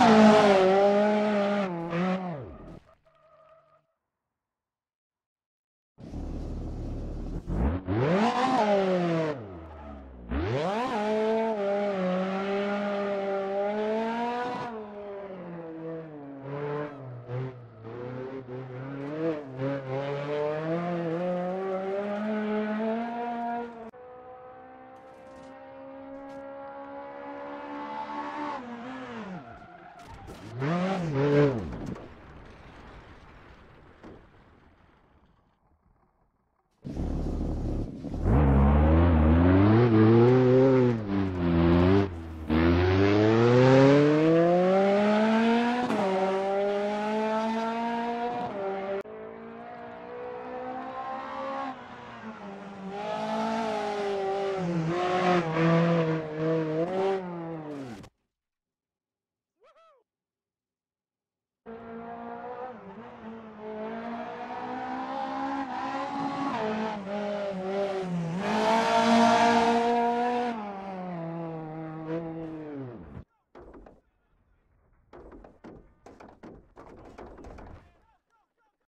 Oh.